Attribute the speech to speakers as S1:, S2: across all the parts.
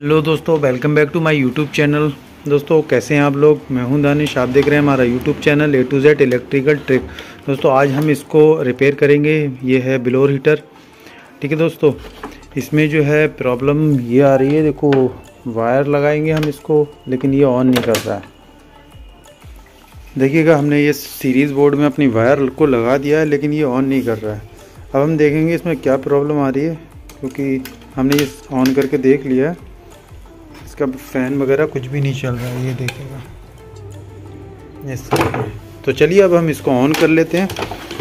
S1: Hello दोस्तों welcome back to my YouTube channel दोस्तों, कैसे हैं आप लोग? मैं हूँ दानिश, आप देख रहे हैं हमारा YouTube channel A to Z electrical trick दोस्तों, आज हम इसको रिपेयर करेंगे। ये है बिलोर हीटर ठीक है दोस्तों, इसमें जो है प्रॉब्लम ये आ रही है। देखो वायर लगाएँगे हम इसको, लेकिन ये ऑन नहीं कर रहा है। देखिएगा, हमने ये सीरीज़ बोर्ड में अपनी वायर को लगा दिया है, लेकिन ये ऑन नहीं कर रहा है। अब हम देखेंगे इसमें क्या प्रॉब्लम आ रही है, क्योंकि हमने ये ऑन करके देख लिया है। इसका फ़ैन वगैरह कुछ भी नहीं चल रहा है, ये देखेगा। तो चलिए, अब हम इसको ऑन कर लेते हैं।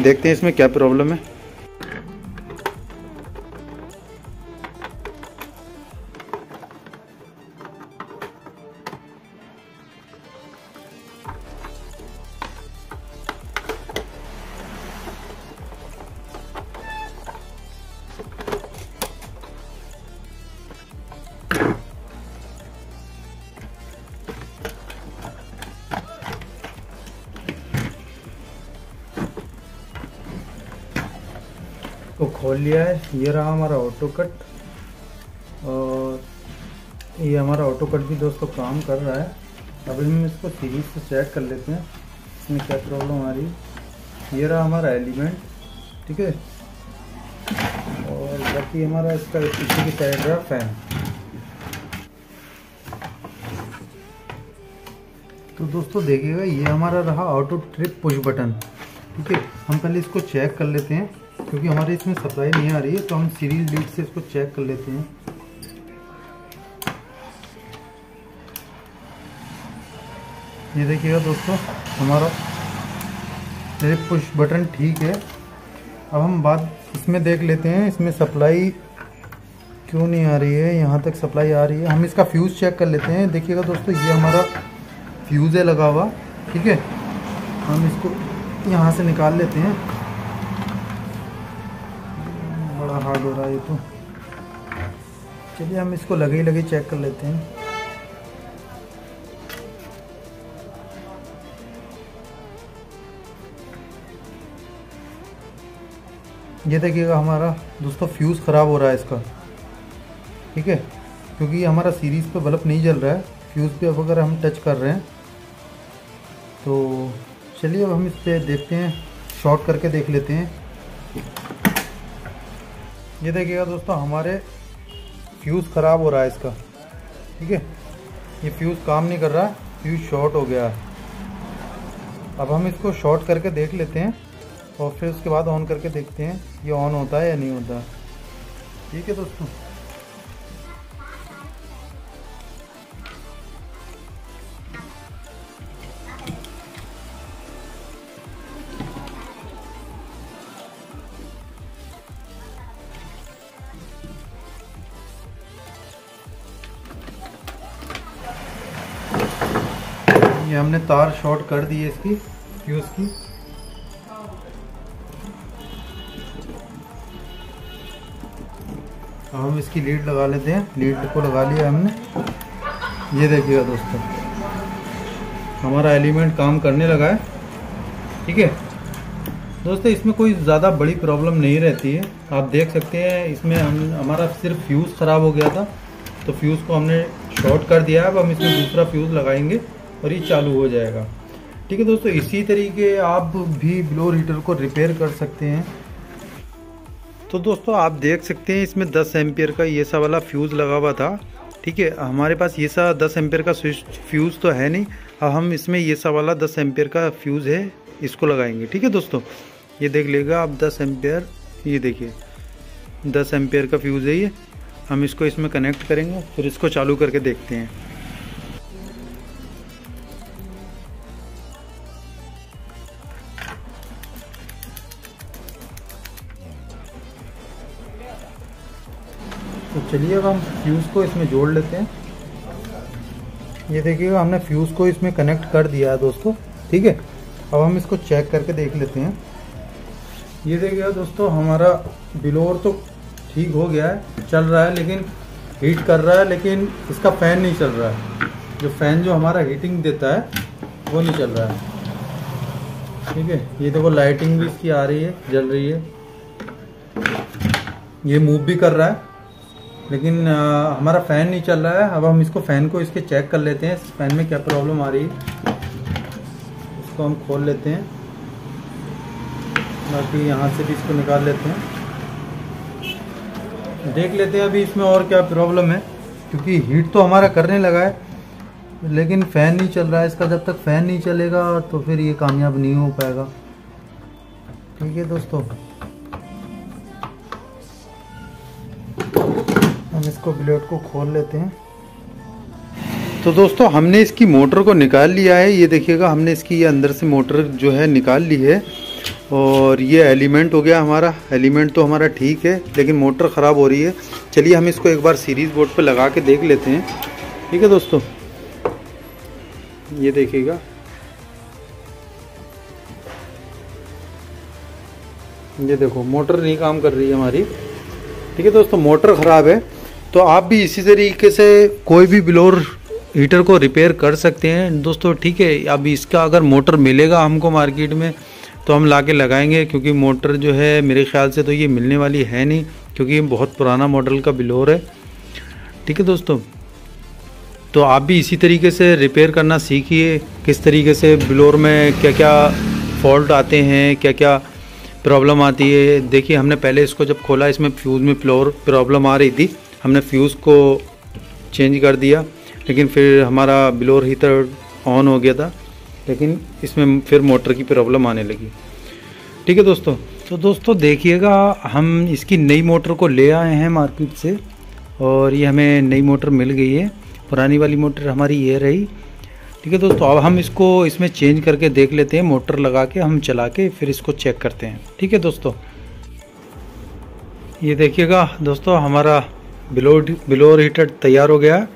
S1: देखते हैं इसमें क्या प्रॉब्लम है। को खोल लिया है। ये रहा हमारा ऑटो कट और ये हमारा ऑटो कट भी दोस्तों काम कर रहा है। अभी हम इसको सीरीज़ से चेक कर लेते हैं। इसमें क्या प्रॉब्लम आ रही? ये रहा हमारा एलिमेंट ठीक है? और बाकी हमारा इसका पीछे की साइड रहा फ़ैन तो दोस्तों देखिएगा, ये हमारा रहा ऑटो ट्रिप पुश बटन ठीक है? हम पहले इसको चेक कर लेते हैं। क्योंकि हमारे इसमें सप्लाई नहीं आ रही है तो हम सीरीज़ लीड से इसको चेक कर लेते हैं। ये देखिएगा दोस्तों, हमारा ट्रिप पुश बटन ठीक है। अब हम बात इसमें देख लेते हैं, इसमें सप्लाई क्यों नहीं आ रही है, यहाँ तक सप्लाई आ रही है। हम इसका फ्यूज़ चेक कर लेते हैं। देखिएगा दोस्तों, ये हमारा फ्यूज़ है लगा हुआ, ठीक है? हम इसको यहाँ से निकाल लेते हैं। बड़ा हार्ड हो रहा है ये तो। चलिए हम इसको लगे ही लगे चेक कर लेते हैं। ये देखिएगा हमारा दोस्तों फ्यूज़ ख़राब हो रहा है इसका। ठीक है? क्योंकि हमारा सीरीज़ पे बल्ब नहीं जल रहा है। फ्यूज़ पे अब अगर हम टच कर रहे हैं तो चलिए अब हम इस पर देखते हैं। शॉर्ट करके देख लेते हैं। ये देखिएगा दोस्तों, हमारे फ्यूज़ ख़राब हो रहा है इसका। ठीक है? ये फ्यूज़ काम नहीं कर रहा फ्यूज़ शॉर्ट हो गया है। अब हम इसको शॉर्ट करके देख लेते हैं और फिर उसके बाद ऑन करके देखते हैं, ये ऑन होता है या नहीं होता। ठीक है दोस्तों? ये हमने तार शॉर्ट कर दी है इसकी फ्यूज़ की। अब हम इसकी लीड लगा लेते हैं। लीड को लगा लिया हमने। ये देखिएगा दोस्तों, हमारा एलिमेंट काम करने लगा है। ठीक है? दोस्तों, इसमें कोई ज़्यादा बड़ी प्रॉब्लम नहीं रहती है। आप देख सकते हैं, इसमें हम, हमारा सिर्फ़ फ्यूज़ ख़राब हो गया था। तो फ्यूज़ को हमने शॉर्ट कर दिया है। अब हम इसमें दूसरा फ्यूज़ लगाएँगे। और ये चालू हो जाएगा। ठीक है दोस्तों, इसी तरीके आप भी ब्लोर हीटर को रिपेयर कर सकते हैं। तो दोस्तों, आप देख सकते हैं इसमें 10 एम्पियर का ये सा वाला फ्यूज़ लगा हुआ था। ठीक है, हमारे पास ये सा 10 एम्पियर का स्विच फ्यूज़ तो है नहीं। अब हम इसमें ये सा वाला 10 एम्पियर का फ्यूज़ है, इसको लगाएँगे। ठीक है दोस्तों, ये देख लेगा आप 10 एम्पियर, ये देखिए 10 एम्पियर का फ्यूज़ है ये। हम इसको इसमें कनेक्ट करेंगे, फिर इसको चालू करके देखते हैं। तो चलिए अब हम फ्यूज़ को इसमें जोड़ लेते हैं। ये देखिएगा, हमने फ्यूज़ को इसमें कनेक्ट कर दिया है दोस्तों, ठीक है? अब हम इसको चेक करके देख लेते हैं। ये देखिएगा दोस्तों, हमारा बिलोर तो ठीक हो गया है, चल रहा है, लेकिन हीट कर रहा है, लेकिन इसका फ़ैन नहीं चल रहा है। जो फ़ैन जो हमारा हीटिंग देता है, वो नहीं चल रहा है। ठीक है? ये देखो लाइटिंग भी इसकी आ रही है, जल रही है। ये मूव भी कर रहा है। लेकिन आ, हमारा फ़ैन नहीं चल रहा है। अब हम इसको फ़ैन को इसके चेक कर लेते हैं। इस फ़ैन में क्या प्रॉब्लम आ रही है? इसको हम खोल लेते हैं। बाकी यहाँ से भी इसको निकाल लेते हैं। देख लेते हैं अभी इसमें और क्या प्रॉब्लम है। क्योंकि हीट तो हमारा करने लगा है। लेकिन फ़ैन नहीं चल रहा है इसका। जब तक फ़ैन नहीं चलेगा तो फिर ये कामयाब नहीं हो पाएगा। ठीक है दोस्तों। इसको ब्लेड को खोल लेते हैं। तो दोस्तों, हमने इसकी मोटर को निकाल लिया है। ये देखिएगा, हमने इसकी ये अंदर से मोटर जो है निकाल ली है। और ये एलिमेंट हो गया हमारा। एलिमेंट तो हमारा ठीक है, लेकिन मोटर ख़राब हो रही है। चलिए, हम इसको एक बार सीरीज़ बोर्ड पर लगा के देख लेते हैं। ठीक है दोस्तों? ये देखिएगा। ये देखो, मोटर नहीं काम कर रही है हमारी। ठीक है दोस्तों, मोटर ख़राब है। तो आप भी इसी तरीके से कोई भी ब्लोर हीटर को रिपेयर कर सकते हैं। दोस्तों, ठीक है अब इसका अगर मोटर मिलेगा हमको मार्केट में तो हम ला के लगाएँगे, क्योंकि मोटर जो है, मेरे ख्याल से तो ये मिलने वाली है नहीं, क्योंकि ये बहुत पुराना मॉडल का बिलोर है। ठीक है दोस्तों तो आप भी इसी तरीके से रिपेयर करना सीखिए, किस तरीके से बिलोर में क्या क्या फॉल्ट आते हैं क्या क्या प्रॉब्लम आती है। देखिए, हमने पहले इसको जब खोला, इसमें फ्यूज़ में फ्लोर प्रॉब्लम आ रही थी। हमने फ्यूज़ को चेंज कर दिया, लेकिन फिर हमारा ब्लोर हीटर ऑन हो गया था, लेकिन इसमें फिर मोटर की प्रॉब्लम आने लगी। ठीक है दोस्तों? तो दोस्तों देखिएगा, हम इसकी नई मोटर को ले आए हैं मार्केट से, और ये हमें नई मोटर मिल गई है। पुरानी वाली मोटर हमारी ये रही। ठीक है दोस्तों, अब हम इसको इसमें चेंज करके देख लेते हैं मोटर लगा के हम चला के फिर इसको चेक करते हैं। ठीक है दोस्तों? ये देखिएगा, दोस्तों हमारा बिलोर बिलोर हीटर तैयार हो गया।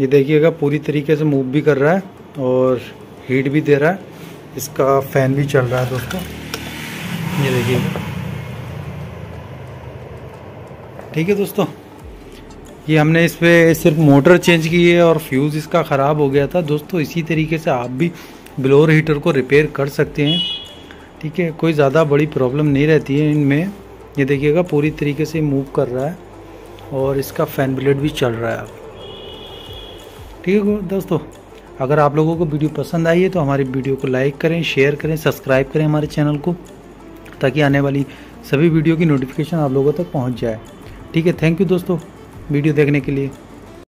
S1: ये देखिएगा, पूरी तरीके से मूव भी कर रहा है और हीट भी दे रहा है। इसका फ़ैन भी चल रहा है दोस्तों। ये देखिए। ठीक है दोस्तों। ये हमने इस पर सिर्फ़ मोटर चेंज की है और फ्यूज़ इसका ख़राब हो गया था। दोस्तों, इसी तरीके से आप भी ब्लोअर हीटर को रिपेयर कर सकते हैं। ठीक है, कोई ज़्यादा बड़ी प्रॉब्लम नहीं रहती है इनमें। ये देखिएगा, पूरी तरीके से मूव कर रहा है और इसका फ़ैन ब्लेड भी चल रहा है अब। ठीक है दोस्तों, अगर आप लोगों को वीडियो पसंद आई है तो हमारी वीडियो को लाइक करें शेयर करें सब्सक्राइब करें हमारे चैनल को, ताकि आने वाली सभी वीडियो की नोटिफिकेशन आप लोगों तक पहुँच जाए। ठीक है थैंक यू दोस्तों, वीडियो देखने के लिए।